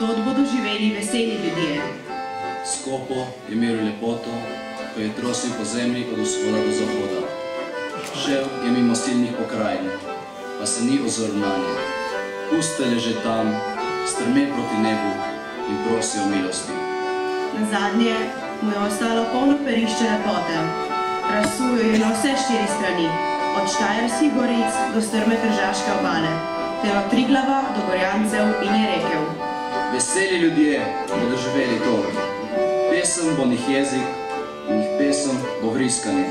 Tod bodo živeli veseli ljudje. skopo je meril lepoto, ko je trosil po zemlji od vzhoda do zahoda. Šel je mimo silnih pokrajin, pa se ni ozrl na nje. Puste leže tam, strme proti nebu in prosi o milosti. Na zadnje mu je ostalo polno perišče lepote. Razsujo je na vse štiri strani, od Štajerskih goric do strme Tržaške obale, ter od Triglava do Gorjancev in je rekel. Veseli ljudje bodo živeli to. Pesem bo njih jezik in njih pesem bo vriskanje.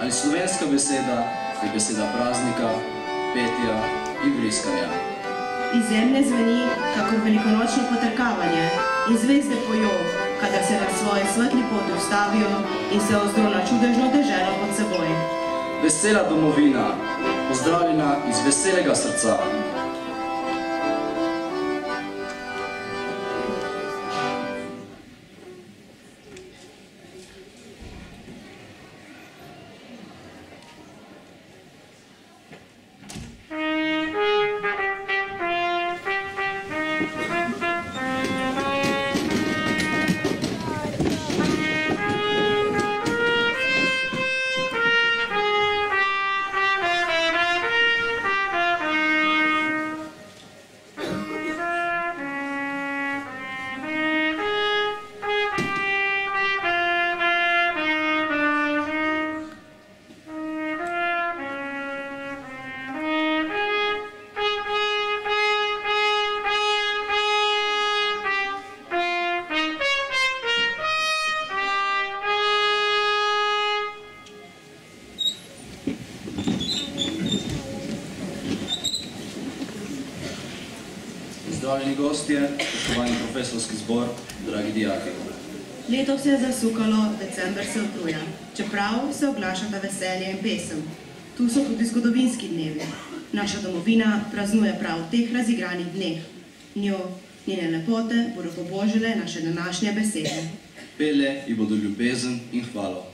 Ali slovenska beseda je beseda praznika, petja in vriskanja. Iz zemlje zveni, kakor velikonočno potrkavanje in zvezde pojo, kadar se na svoji svetli poti ustavijo in se ozdro na čudežno deželo pod seboj. Vesela domovina, pozdravljena iz veselega srca. Gostje, spoštovani profesorski zbor, dragi dijaki. Leto se je zasukalo, december se utruja, čeprav se oglašata veselje in pesem. Tu so tudi zgodovinski dnevi. Naša domovina praznuje prav v teh razigranih dneh. Njo, njene lepote bodo pobožile naše današnje besede. Pele ji bodo ljubezen in hvalo.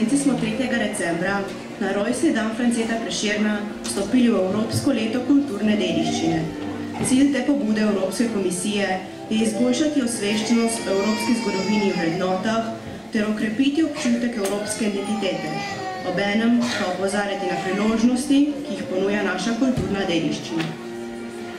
Slovenci smo 3. decembra na rojstni dan Franceta Prešerna vstopili v Evropsko leto kulturne dediščine. Cilj te pobude Evropske komisije je izboljšati osveščenost o evropski zgodovini in vrednotah ter okrepiti občutek evropske identitete, obenem pa opozarjati na priložnosti, ki jih ponuja naša kulturna dediščina.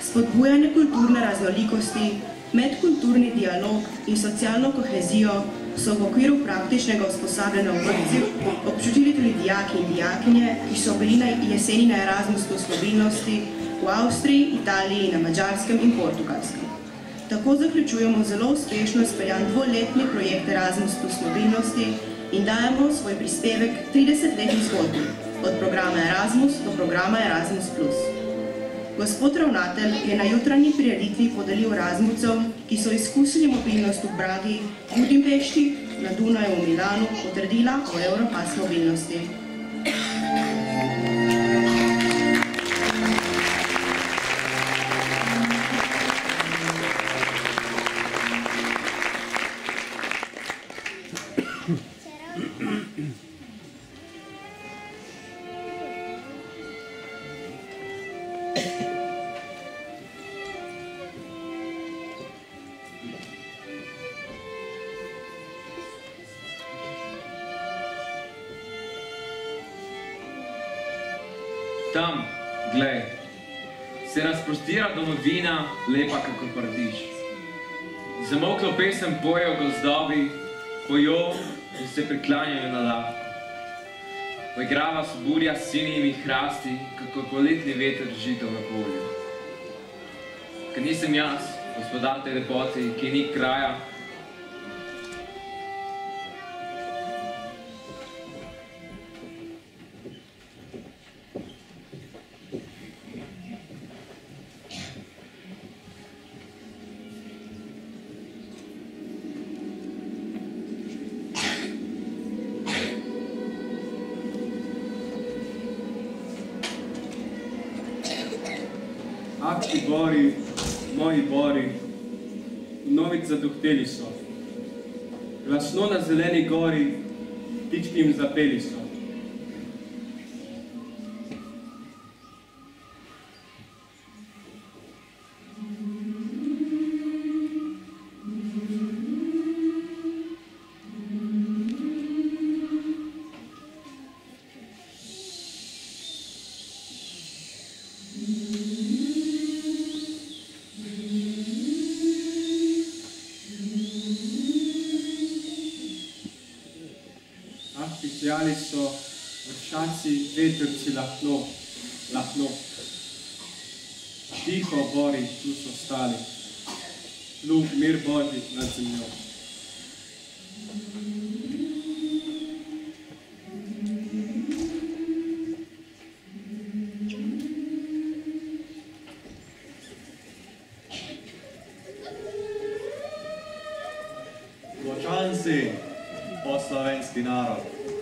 Spodbujanje kulturne raznolikosti, medkulturni dialog in socialno kohezijo so v okviru praktičnega usposabljanja v vrtcih občutili tudi dijaki in dijakinje, ki so bili na jeseni na Erasmus plus mobilnosti v Avstriji, Italiji, na Mačarskem in Portugalskem. Tako zaključujemo zelo uspešno izpeljan dvoletni projekt Erasmus plus mobilnosti in dajemo svoj prispevek 30-letni zgodbi, od programa Erasmus do programa Erasmus plus. Gospod ravnatelj je na jutranji prireditvi podelil Erasmucem, ki so izkusili mobilnost v Bragi, Budimpešti, na Dunaju v Milanu, potrdila o Europass mobilnosti. Tam, glej, se razprostira domovina, lepa kako paradiž. Zamoklo pesem pojejo gozdovi, pojo in se priklanjajo na lahko. Poigrava se burja s sinimi hrasti, kako poletni veter žito na polju. Ker nisem jaz, gospodar te lepoti, ki ni kraja, Akti bori, moji bori, vnovič zaduhteli so. Glasno na zeleni gori, ptički jim zapeli so. Pihljali so vršaci, vetrci lahno, lahno. Tiho bori, tu so stali, tu mir Božji nad zemljo. Močan si, o slovenski narod.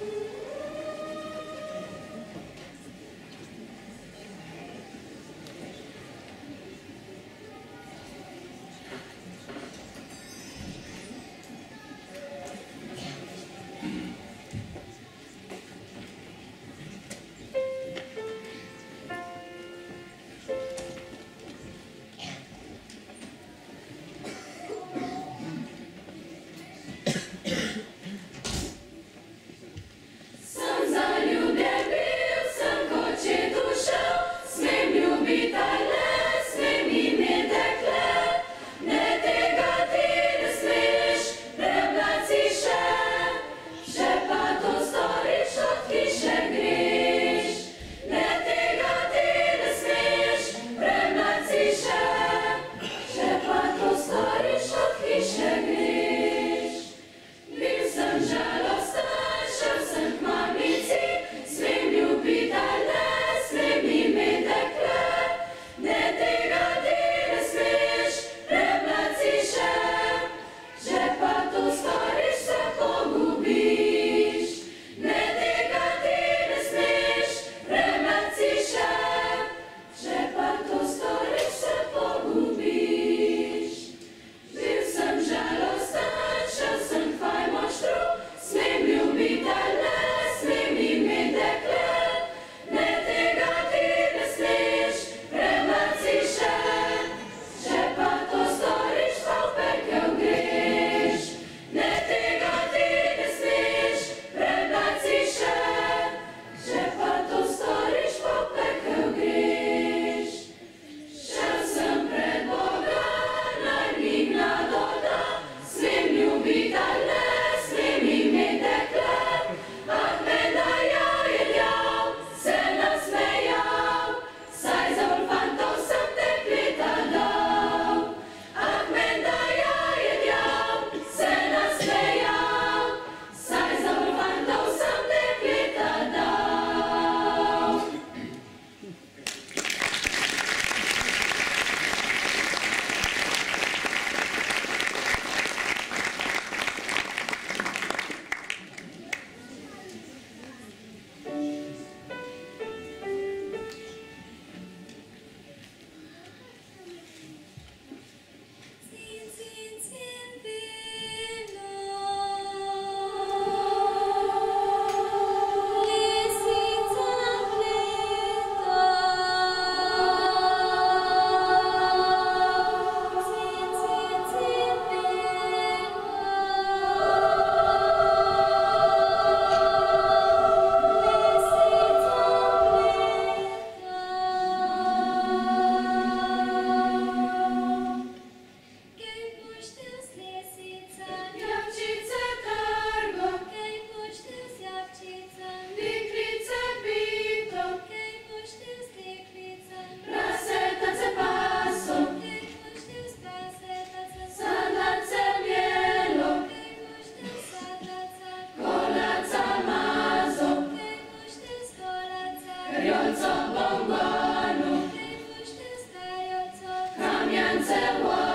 and what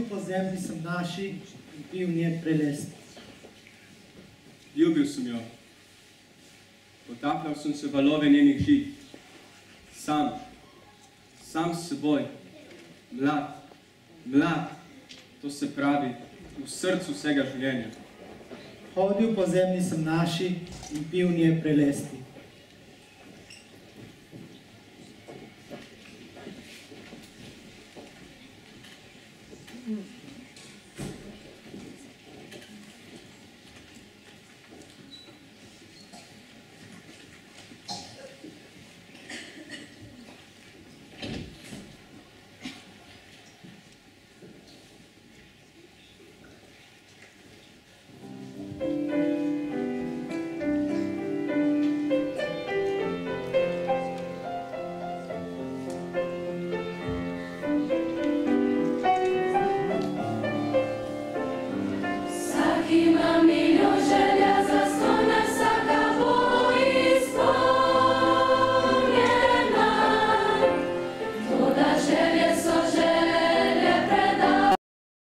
Hodil po zemlji sem naši in pil njen prelest. Ljubil sem jo. Potapljal sem se v valove njenih žit. Sam, sam s seboj, mlad, mlad, to se pravi, v srcu vsega življenja. Hodil po zemlji sem naši in pil njen prelesti.